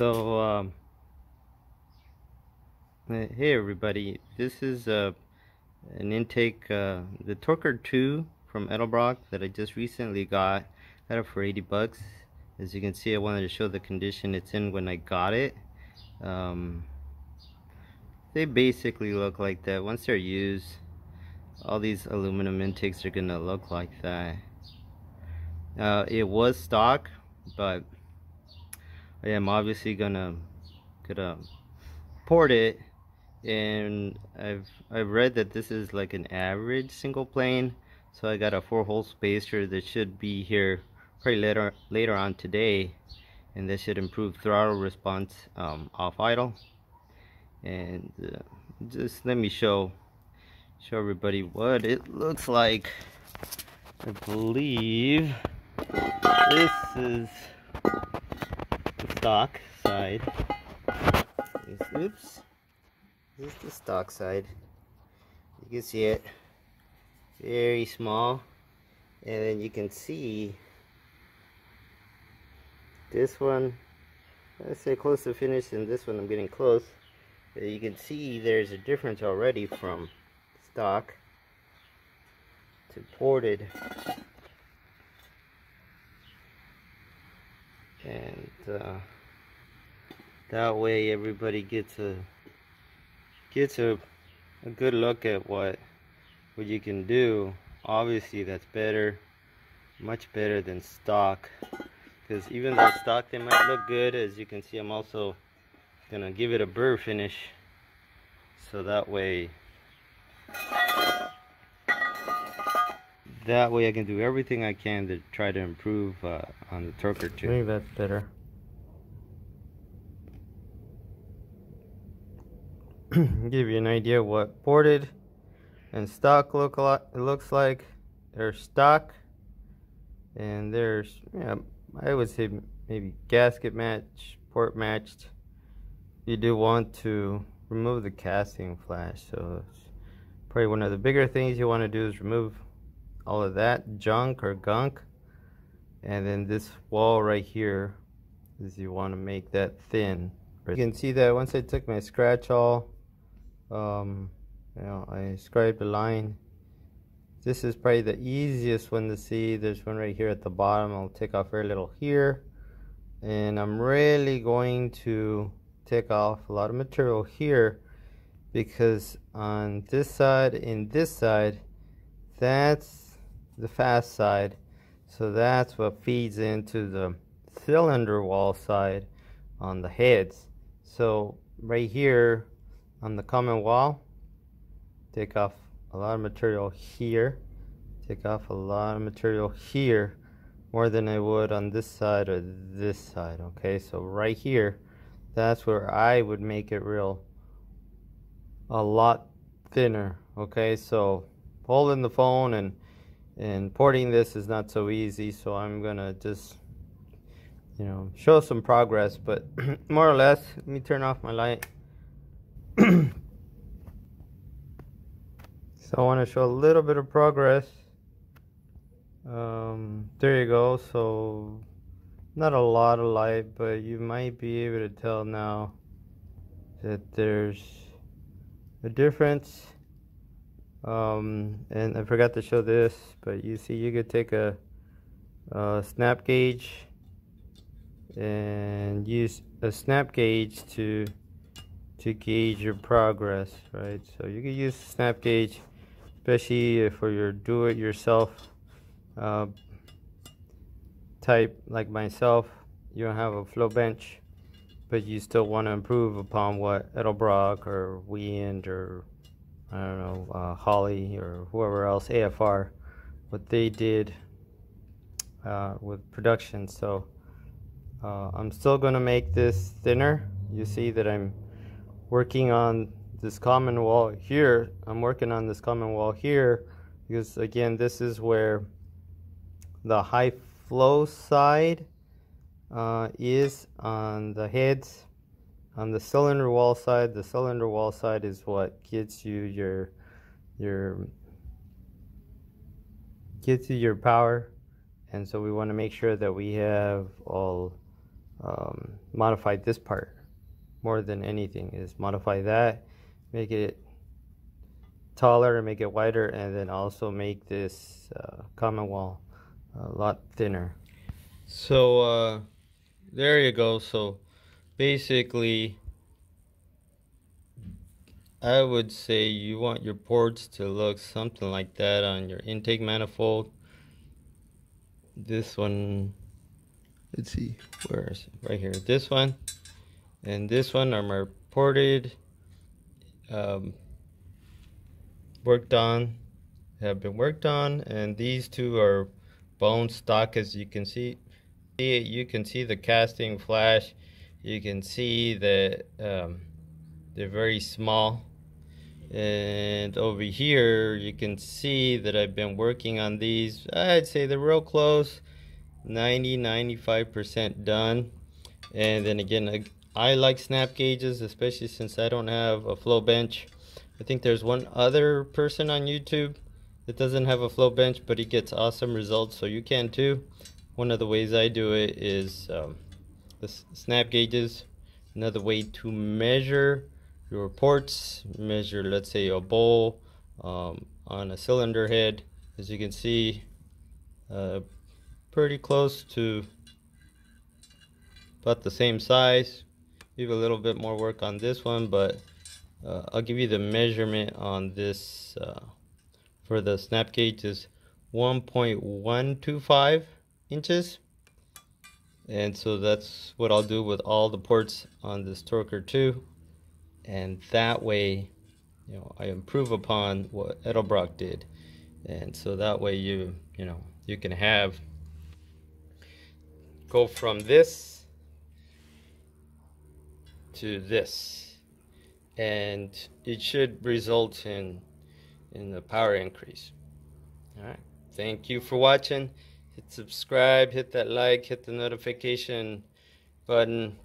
So, um, hey everybody, this is uh, an intake, uh, the Torker 2 from Edelbrock that I just recently got. Got it for 80 bucks. As you can see, I wanted to show the condition it's in when I got it. Um, they basically look like that. Once they're used, all these aluminum intakes are gonna look like that. Uh, it was stock, but I am obviously gonna gonna port it and I've I've read that this is like an average single plane so I got a four hole spacer that should be here probably later later on today and that should improve throttle response um, off idle. And uh, just let me show show everybody what it looks like. I believe this is stock side. Oops. This is the stock side. You can see it. Very small. And then you can see this one. Let's say close to finish and this one I'm getting close. You can see there's a difference already from stock to ported. and uh, that way everybody gets a gets a, a good look at what what you can do obviously that's better much better than stock because even though stock they might look good as you can see I'm also gonna give it a burr finish so that way that way I can do everything I can to try to improve uh, on the Torker 2. Maybe that's better. Give you an idea what ported and stock look lot, it looks like. There's stock and there's, yeah, I would say maybe gasket match, port matched. You do want to remove the casting flash, so probably one of the bigger things you want to do is remove all of that junk or gunk and then this wall right here is you want to make that thin you can see that once I took my scratch awl um, you know I scribed a line this is probably the easiest one to see there's one right here at the bottom I'll take off very little here and I'm really going to take off a lot of material here because on this side and this side that's the fast side. So that's what feeds into the cylinder wall side on the heads. So right here on the common wall, take off a lot of material here, take off a lot of material here, more than I would on this side or this side, okay? So right here, that's where I would make it real, a lot thinner, okay? So holding the phone and and porting this is not so easy so I'm gonna just you know show some progress but more or less let me turn off my light so I want to show a little bit of progress. Um, there you go. So not a lot of light but you might be able to tell now that there's a difference. Um, and I forgot to show this but you see you could take a, a snap gauge and use a snap gauge to to gauge your progress right so you can use snap gauge especially for your do-it-yourself uh, type like myself you don't have a flow bench but you still want to improve upon what Edelbrock or Weiand or I don't know, uh, Holley or whoever else, AFR, what they did uh, with production. So uh, I'm still going to make this thinner. You see that I'm working on this common wall here. I'm working on this common wall here because again, this is where the high flow side uh, is on the heads. On the cylinder wall side, the cylinder wall side is what gets you your your gets you your power. And so we want to make sure that we have all um, modify this part more than anything is modify that make it taller and make it wider and then also make this uh, common wall a lot thinner. So uh, there you go. So basically I would say you want your ports to look something like that on your intake manifold. This one let's see. where is it? Right here. This one and this one are my ported um, worked on have been worked on and these two are bone stock as you can see. You can see the casting flash. You can see that um, they're very small. And over here you can see that I've been working on these. I'd say they're real close. 90 95% done. And then again I, like snap gauges especially since I don't have a flow bench. I think there's one other person on YouTube that doesn't have a flow bench but he gets awesome results so you can too. One of the ways I do it is um, the snap gauges. Another way to measure your ports measure let's say a bowl um, on a cylinder head. As you can see uh, pretty close to about the same size leave a little bit more work on this one but uh, I'll give you the measurement on this uh, for the snap gauge is 1.125 inches and so that's what I'll do with all the ports on this Torker too. and that way you know I improve upon what Edelbrock did and so that way you you know you can have go from this to this. And it should result in in the power increase. All right. Thank you for watching. Hit subscribe hit that like hit the notification button